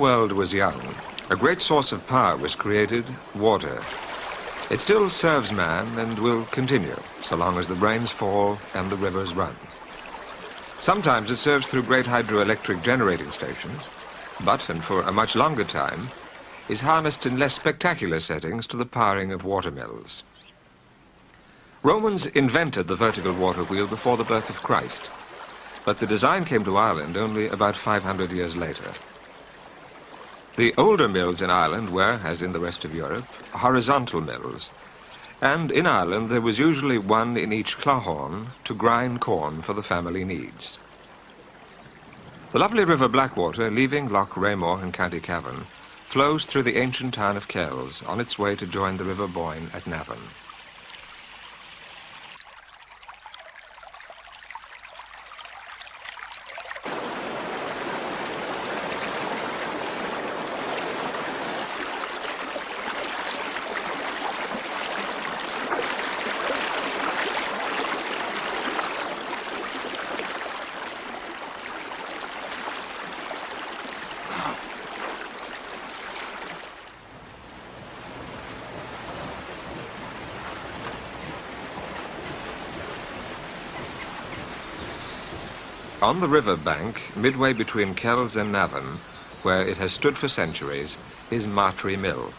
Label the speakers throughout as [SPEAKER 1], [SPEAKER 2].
[SPEAKER 1] World was young, a great source of power was created, water. It still serves man and will continue so long as the rains fall and the rivers run. Sometimes it serves through great hydroelectric generating stations, but, and for a much longer time, is harnessed in less spectacular settings to the powering of watermills. Romans invented the vertical water wheel before the birth of Christ, but the design came to Ireland only about 500 years later. The older mills in Ireland were, as in the rest of Europe, horizontal mills, and in Ireland there was usually one in each claghorn to grind corn for the family needs. The lovely river Blackwater, leaving Loch Ramor in County Cavan, flows through the ancient town of Kells on its way to join the River Boyne at Navan. On the river bank, midway between Kells and Navan, where it has stood for centuries, is Martry Mill.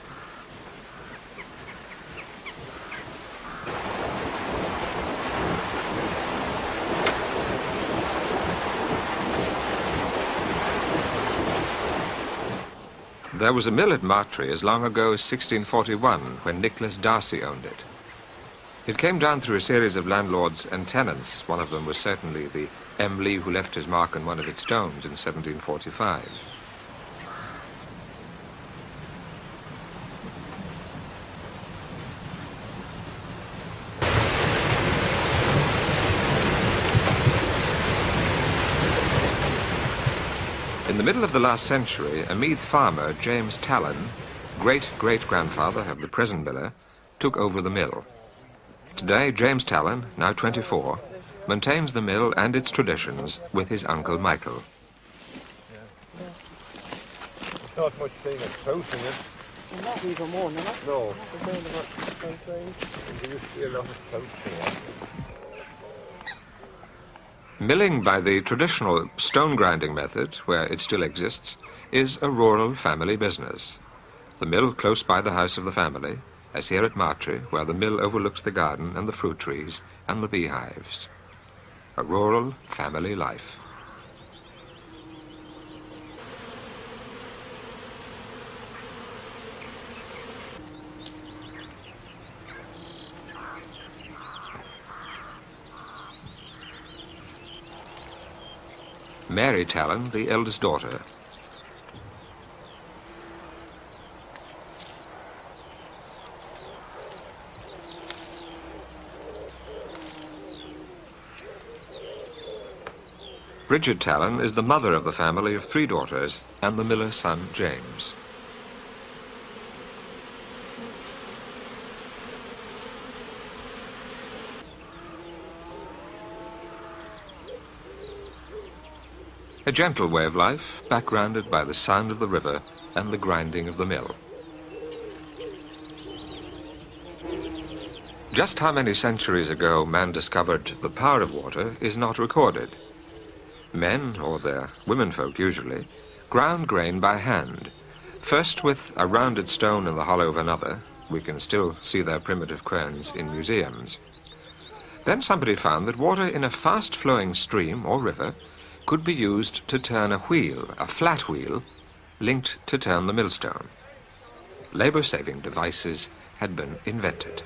[SPEAKER 1] There was a mill at Martry as long ago as 1641, when Nicholas Darcy owned it. It came down through a series of landlords and tenants. One of them was certainly the M. Lee who left his mark on one of its domes in 1745. In the middle of the last century, a Meath farmer, James Tallon, great-great-grandfather of the present miller, took over the mill. Today, James Tallon, now 24, maintains the mill and its traditions with his uncle Michael.
[SPEAKER 2] There's not much thing of trout in it.
[SPEAKER 3] Not even more, no?
[SPEAKER 2] No,
[SPEAKER 3] There's only about 23.
[SPEAKER 2] there used to be a lot of trout in it.
[SPEAKER 1] Milling by the traditional stone grinding method, where it still exists, is a rural family business. The mill close by the house of the family, as here at Martry, where the mill overlooks the garden and the fruit trees and the beehives. A rural family life. Mary Tallon, the eldest daughter, Bridget Tallon is the mother of the family of three daughters and the miller's son, James. A gentle way of life, backgrounded by the sound of the river and the grinding of the mill. Just how many centuries ago man discovered the power of water is not recorded. Men, or their womenfolk usually, ground grain by hand, first with a rounded stone in the hollow of another. We can still see their primitive querns in museums. Then somebody found that water in a fast-flowing stream or river could be used to turn a wheel, a flat wheel, linked to turn the millstone. Labor-saving devices had been invented.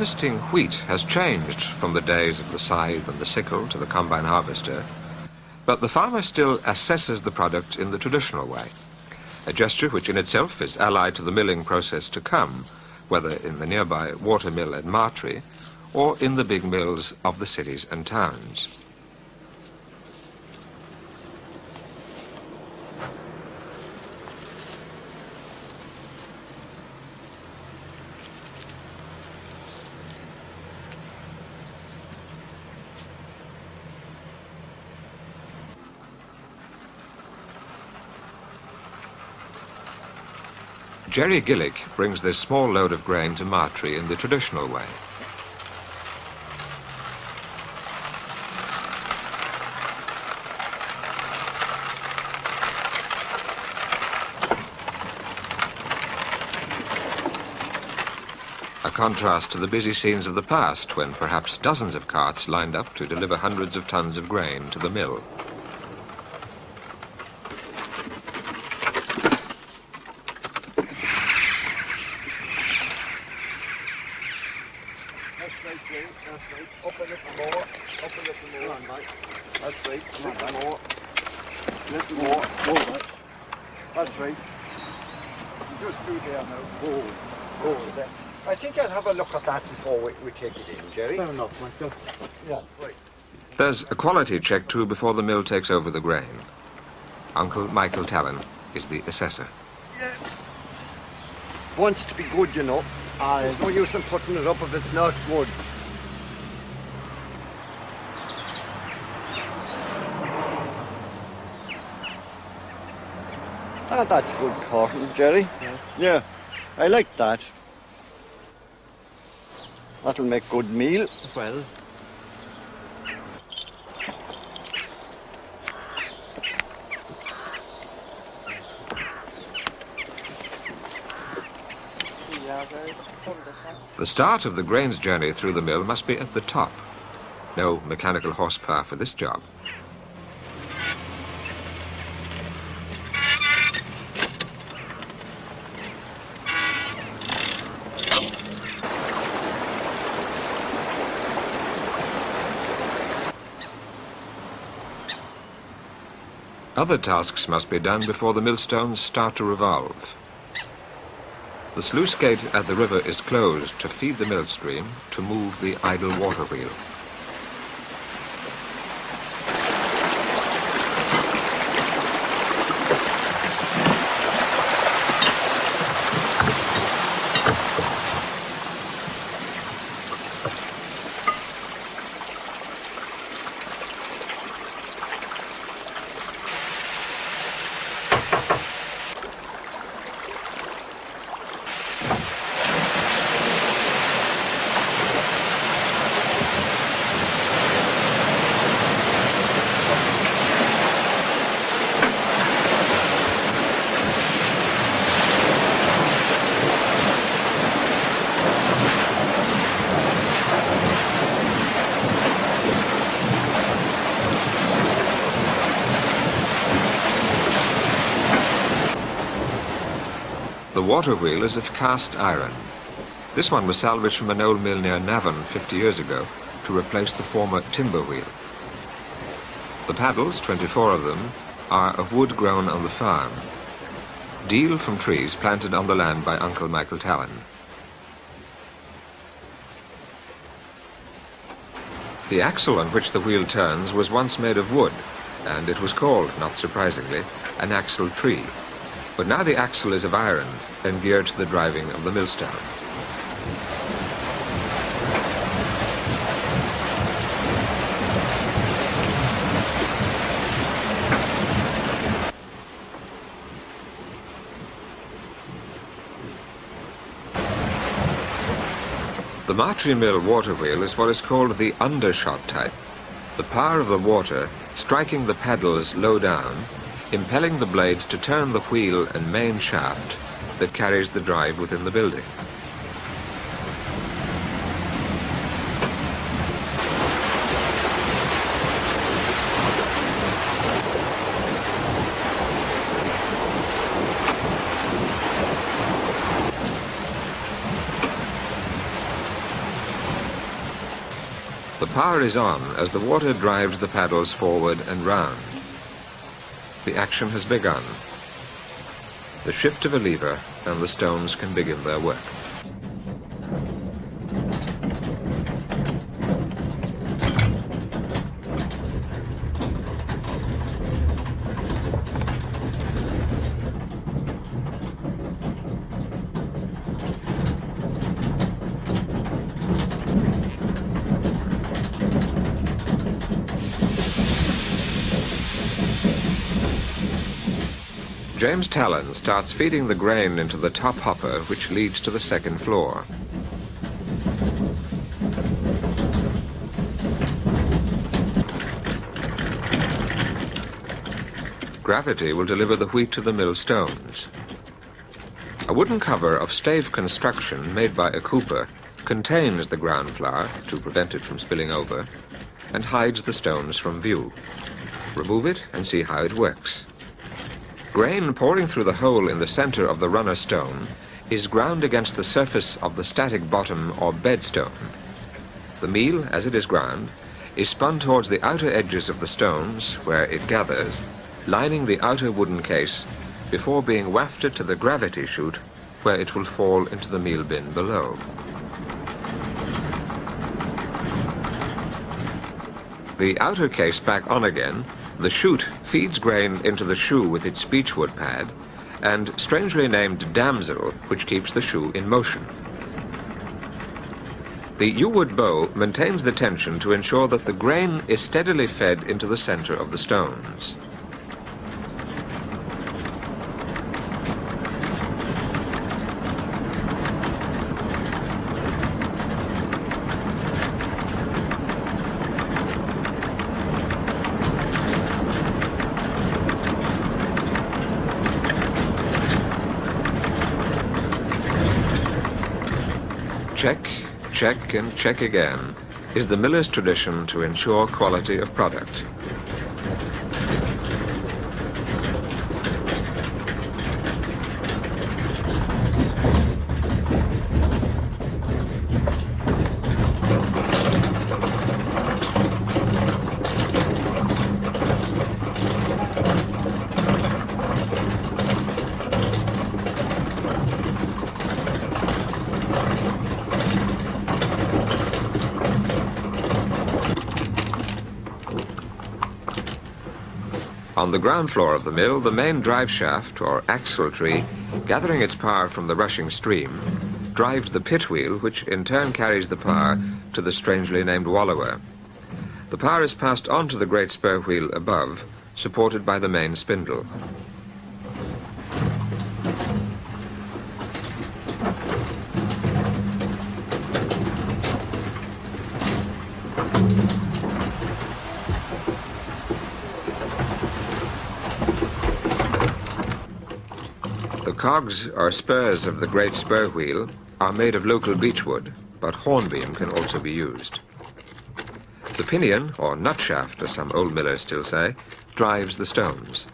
[SPEAKER 1] Harvesting wheat has changed from the days of the scythe and the sickle to the combine harvester. But the farmer still assesses the product in the traditional way, a gesture which in itself is allied to the milling process to come, whether in the nearby water mill at Martry or in the big mills of the cities and towns. Jerry Gillick brings this small load of grain to Martry in the traditional way. A contrast to the busy scenes of the past when perhaps dozens of carts lined up to deliver hundreds of tons of grain to the mill.
[SPEAKER 2] That's right, Jay. That's right. Up a little more. Up a little more. Come on, mate. That's right. A little more. Little more. More, mate. That's right. You just do there now. Oh, oh, there. I think I'll have a look at that before we, we take it in, Jerry.
[SPEAKER 3] Fair enough, Michael.
[SPEAKER 2] Yeah, right.
[SPEAKER 1] There's a quality check too before the mill takes over the grain. Uncle Michael Tallon is the assessor.
[SPEAKER 2] Wants to be good, you know.
[SPEAKER 3] Aye.
[SPEAKER 2] There's no use in putting it up if it's not good. Ah, that's good cotton, Jerry.
[SPEAKER 3] Yes.
[SPEAKER 2] Yeah, I like that. That'll make good meal.
[SPEAKER 3] Well, yeah, very full this one.
[SPEAKER 1] The start of the grain's journey through the mill must be at the top. No mechanical horsepower for this job. Other tasks must be done before the millstones start to revolve. The sluice gate at the river is closed to feed the mill stream to move the idle water wheel. The water wheel is of cast iron. This one was salvaged from an old mill near Navan 50 years ago to replace the former timber wheel. The paddles, 24 of them, are of wood grown on the farm. Deal from trees planted on the land by Uncle Michael Tallon. The axle on which the wheel turns was once made of wood, and it was called, not surprisingly, an axle tree. But now the axle is of iron and geared to the driving of the millstone. The Martry Mill water wheel is what is called the undershot type. The power of the water striking the paddles low down, impelling the blades to turn the wheel and main shaft that carries the drive within the building. The power is on as the water drives the paddles forward and round. The action has begun. The shift of a lever and the stones can begin their work. James Tallon starts feeding the grain into the top hopper which leads to the second floor. Gravity will deliver the wheat to the mill stones. A wooden cover of stave construction made by a cooper contains the ground flour to prevent it from spilling over and hides the stones from view. Remove it and see how it works. Grain pouring through the hole in the center of the runner stone is ground against the surface of the static bottom or bed stone. The meal, as it is ground, is spun towards the outer edges of the stones where it gathers, lining the outer wooden case before being wafted to the gravity chute where it will fall into the meal bin below. The outer case back on again the chute feeds grain into the shoe with its beechwood pad, and strangely named damsel, which keeps the shoe in motion. The yew-wood bow maintains the tension to ensure that the grain is steadily fed into the center of the stones. Check, check, and check again is the miller's tradition to ensure quality of product. On the ground floor of the mill, the main drive shaft, or axle tree, gathering its power from the rushing stream, drives the pit wheel, which in turn carries the power to the strangely named wallower. The power is passed on to the great spur wheel above, supported by the main spindle. Cogs or spurs of the great spur wheel are made of local beechwood, but hornbeam can also be used. The pinion, or nut shaft as some old millers still say, drives the stones.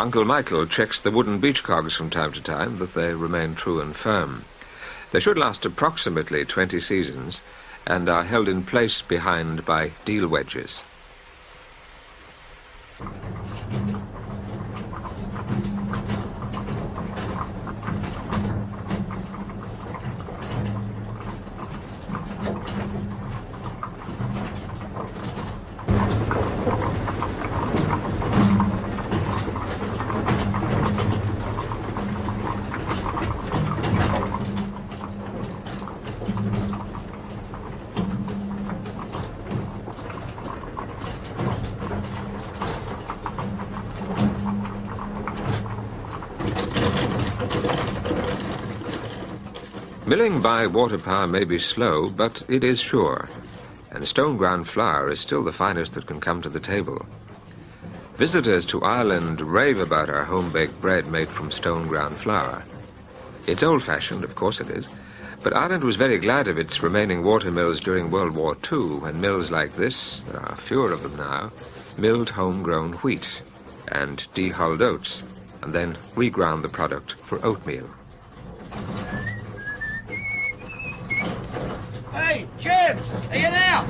[SPEAKER 1] Uncle Michael checks the wooden beech cogs from time to time that they remain true and firm. They should last approximately 20 seasons and are held in place behind by deal wedges. Milling by water power may be slow, but it is sure. And stone ground flour is still the finest that can come to the table. Visitors to Ireland rave about our home baked bread made from stone ground flour. It's old fashioned, of course it is, but Ireland was very glad of its remaining water mills during World War II when mills like this, there are fewer of them now, milled homegrown wheat and dehulled oats and then reground the product for oatmeal.
[SPEAKER 4] Hey, James, are you there?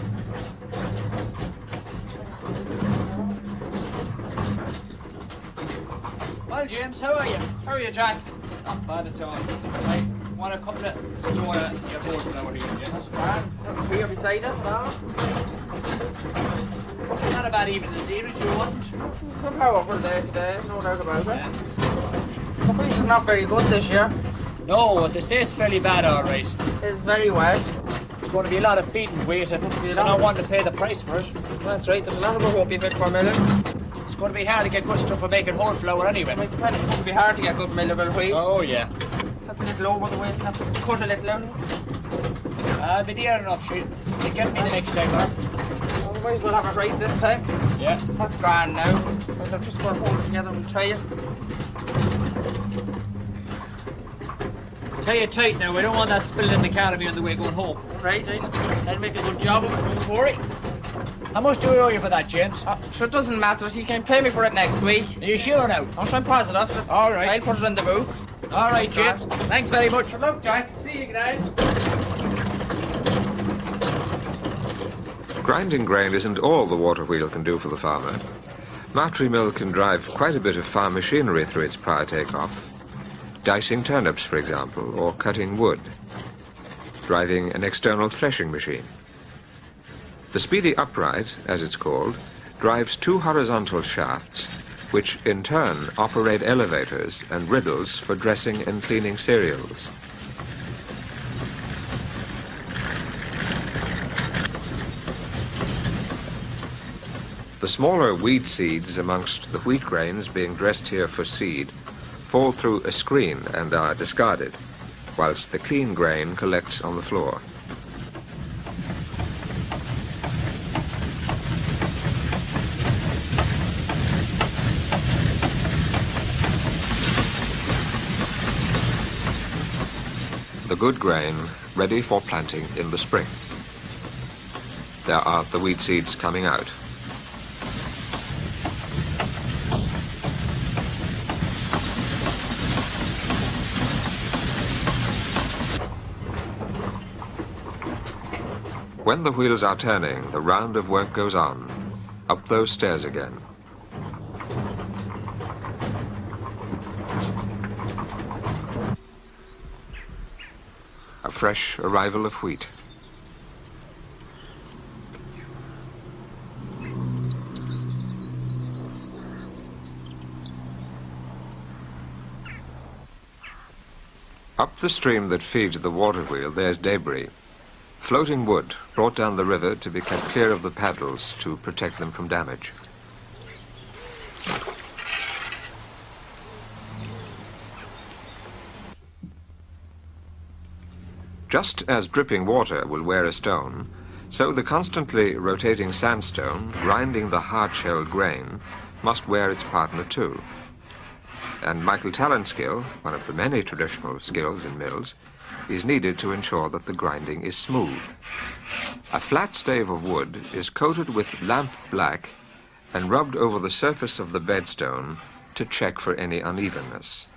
[SPEAKER 4] Well, James, how are you? How are you, Jack? Not bad at all. I want a couple of soda your board flour here, James. That's grand. Have beer beside us now. Not a bad evening this evening, you wasn't?
[SPEAKER 3] Some powerful day today, no doubt about it.
[SPEAKER 4] Yeah.
[SPEAKER 3] The not very good this year.
[SPEAKER 4] No, they say it's fairly bad, all right.
[SPEAKER 3] It's very wet.
[SPEAKER 4] It's going to be a lot of feeding weight, and I
[SPEAKER 3] lot
[SPEAKER 4] don't
[SPEAKER 3] of-
[SPEAKER 4] want to pay the price for it.
[SPEAKER 3] That's right, there's a lot of it won't be fit for milling.
[SPEAKER 4] It's going to be hard to get good stuff for making whole flour anyway.
[SPEAKER 3] Well, it's going to be hard to get good millable wheat.
[SPEAKER 4] Oh, yeah.
[SPEAKER 3] That's a little over the weight, have to cut a little out.
[SPEAKER 4] I'll be near enough, she. You get me the next time, huh?
[SPEAKER 3] Otherwise we'll have it right this time.
[SPEAKER 4] Yeah.
[SPEAKER 3] That's grand now. Well, I've just hold it together and tie it.
[SPEAKER 4] Tie it tight now. We don't want that spilled in the car of me on the way going home.
[SPEAKER 3] Right, I'll, I'll make a good job of it, don't worry.
[SPEAKER 4] How much do we owe you for that, James?
[SPEAKER 3] Uh, sure, it doesn't matter. You can pay me for it next week.
[SPEAKER 4] Are you sure now?
[SPEAKER 3] I'm trying positive.
[SPEAKER 4] All right.
[SPEAKER 3] I'll put it in the book.
[SPEAKER 4] All right, James. Thanks very much.
[SPEAKER 3] Good luck, Jack. See you again.
[SPEAKER 1] Grinding grain isn't all the water wheel can do for the farmer. Martry Mill can drive quite a bit of farm machinery through its power takeoff. Dicing turnips, for example, or cutting wood. Driving an external threshing machine. The Speedy Upright, as it's called, drives two horizontal shafts, which in turn operate elevators and riddles for dressing and cleaning cereals. The smaller weed seeds amongst the wheat grains being dressed here for seed fall through a screen and are discarded, whilst the clean grain collects on the floor. The good grain ready for planting in the spring. There are the wheat seeds coming out. When the wheels are turning, the round of work goes on. Up those stairs again. A fresh arrival of wheat. Up the stream that feeds the water wheel, there's debris. Floating wood brought down the river to be kept clear of the paddles to protect them from damage. Just as dripping water will wear a stone, so the constantly rotating sandstone, grinding the hard-shelled grain, must wear its partner too. And Michael Tallon's skill, one of the many traditional skills in mills, is needed to ensure that the grinding is smooth. A flat stave of wood is coated with lamp black and rubbed over the surface of the bedstone to check for any unevenness.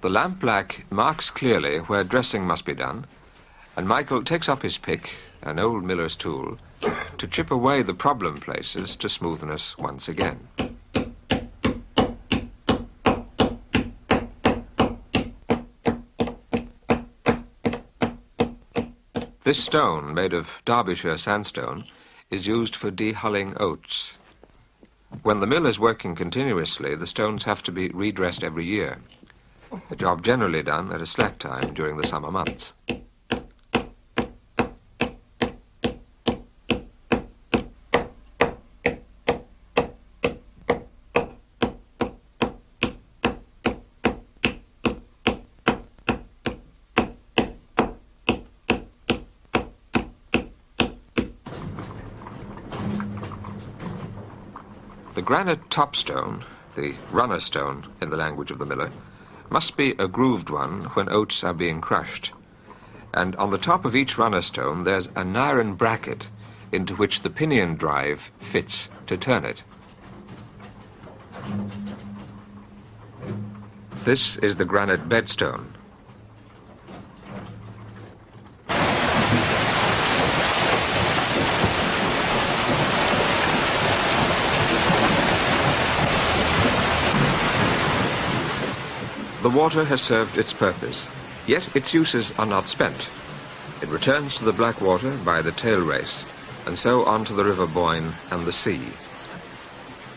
[SPEAKER 1] The lamp black marks clearly where dressing must be done, and Michael takes up his pick, an old miller's tool, to chip away the problem places to smoothness once again. This stone, made of Derbyshire sandstone, is used for dehulling oats. When the mill is working continuously, the stones have to be redressed every year. A job generally done at a slack time during the summer months. Granite topstone, the runner stone in the language of the miller, must be a grooved one when oats are being crushed. And on the top of each runner stone there's an iron bracket into which the pinion drive fits to turn it. This is the granite bedstone. The water has served its purpose, yet its uses are not spent. It returns to the Blackwater by the tail race, and so on to the River Boyne and the sea.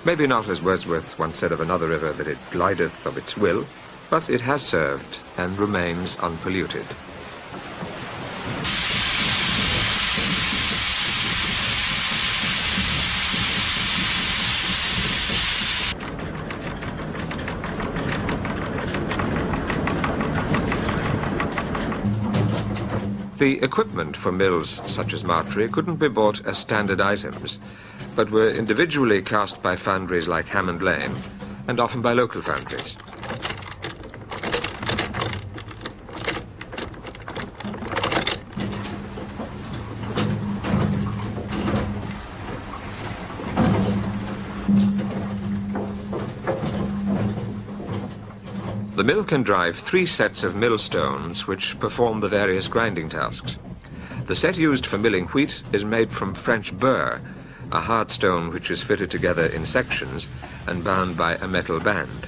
[SPEAKER 1] Maybe not as Wordsworth once said of another river that it glideth of its will, but it has served and remains unpolluted. The equipment for mills such as Martry couldn't be bought as standard items, but were individually cast by foundries like Hammond Lane and often by local foundries. The mill can drive three sets of millstones which perform the various grinding tasks. The set used for milling wheat is made from French burr, a hard stone which is fitted together in sections and bound by a metal band.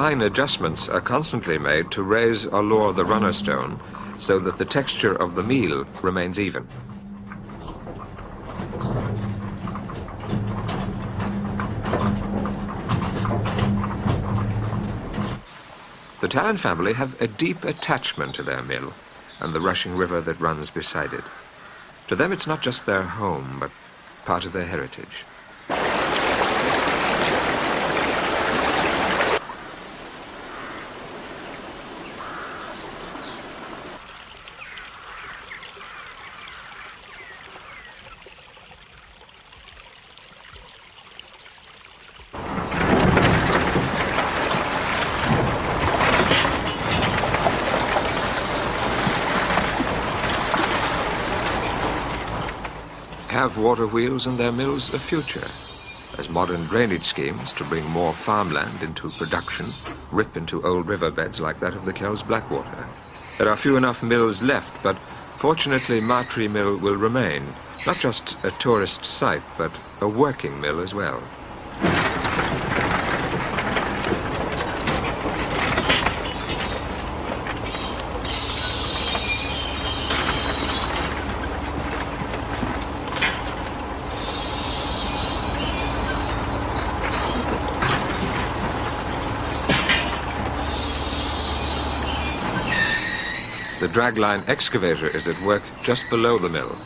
[SPEAKER 1] Fine adjustments are constantly made to raise or lower the runner stone so that the texture of the meal remains even. The Tarrant family have a deep attachment to their mill and the rushing river that runs beside it. To them it's not just their home, but part of their heritage. Have water wheels and their mills a future? As modern drainage schemes to bring more farmland into production rip into old riverbeds like that of the Kells Blackwater. There are few enough mills left, but fortunately Martry Mill will remain, not just a tourist site, but a working mill as well. Dragline excavator is at work just below the mill.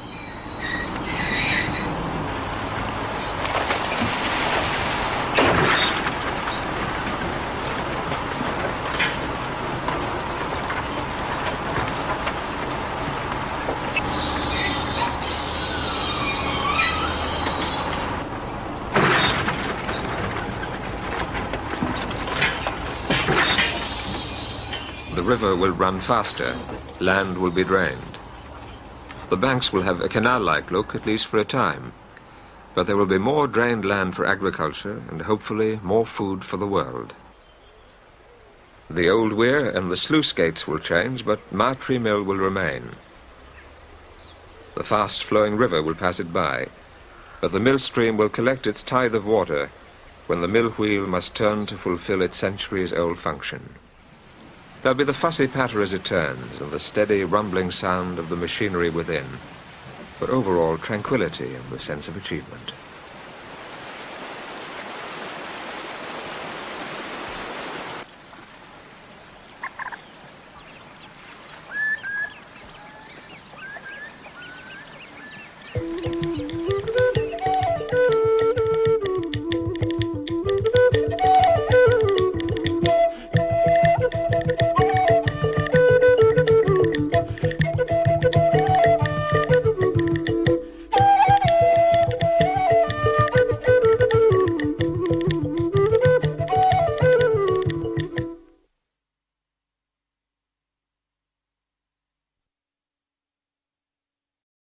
[SPEAKER 1] The river will run faster, land will be drained. The banks will have a canal-like look, at least for a time. But there will be more drained land for agriculture and hopefully more food for the world. The old weir and the sluice gates will change, but Martry Mill will remain. The fast-flowing river will pass it by, but the mill stream will collect its tithe of water when the mill wheel must turn to fulfill its centuries-old function. There'll be the fussy patter as it turns and the steady rumbling sound of the machinery within, but overall tranquility and the sense of achievement.